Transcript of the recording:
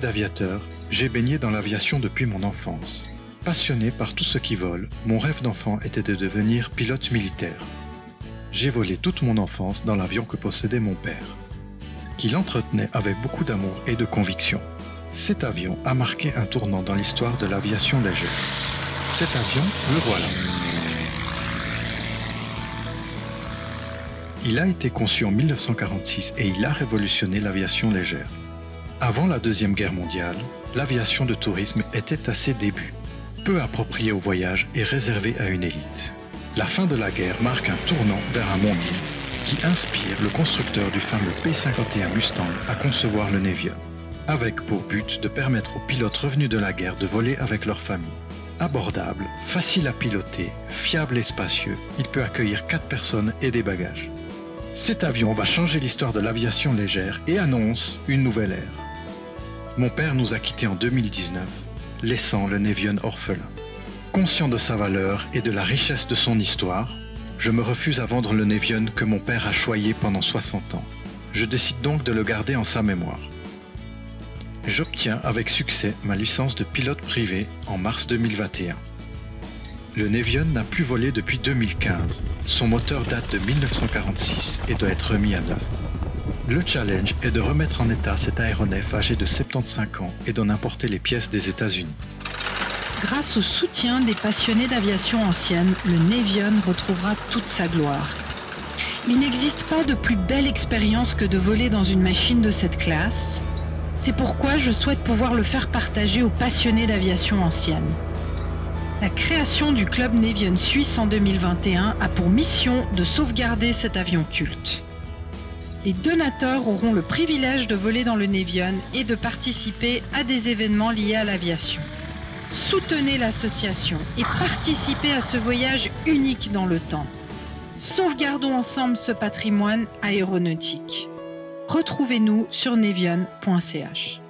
D'aviateur, j'ai baigné dans l'aviation depuis mon enfance. Passionné par tout ce qui vole, mon rêve d'enfant était de devenir pilote militaire. J'ai volé toute mon enfance dans l'avion que possédait mon père, qu'il entretenait avec beaucoup d'amour et de conviction. Cet avion a marqué un tournant dans l'histoire de l'aviation légère. Cet avion, le voilà. Il a été conçu en 1946 et il a révolutionné l'aviation légère. Avant la Deuxième Guerre mondiale, l'aviation de tourisme était à ses débuts, peu appropriée au voyage et réservée à une élite. La fin de la guerre marque un tournant vers un monde qui inspire le constructeur du fameux P-51 Mustang à concevoir le Nevion, avec pour but de permettre aux pilotes revenus de la guerre de voler avec leur famille. Abordable, facile à piloter, fiable et spacieux, il peut accueillir 4 personnes et des bagages. Cet avion va changer l'histoire de l'aviation légère et annonce une nouvelle ère. Mon père nous a quittés en 2019, laissant le Nevion orphelin. Conscient de sa valeur et de la richesse de son histoire, je me refuse à vendre le Nevion que mon père a choyé pendant 60 ans. Je décide donc de le garder en sa mémoire. J'obtiens avec succès ma licence de pilote privé en mars 2021. Le Nevion n'a plus volé depuis 2015. Son moteur date de 1946 et doit être remis à neuf. Le challenge est de remettre en état cet aéronef âgé de 75 ans et d'en importer les pièces des États-Unis. Grâce au soutien des passionnés d'aviation ancienne, le Nevion retrouvera toute sa gloire. Il n'existe pas de plus belle expérience que de voler dans une machine de cette classe. C'est pourquoi je souhaite pouvoir le faire partager aux passionnés d'aviation ancienne. La création du club Nevion Suisse en 2021 a pour mission de sauvegarder cet avion culte. Les donateurs auront le privilège de voler dans le Nevion et de participer à des événements liés à l'aviation. Soutenez l'association et participez à ce voyage unique dans le temps. Sauvegardons ensemble ce patrimoine aéronautique. Retrouvez-nous sur nevion.ch.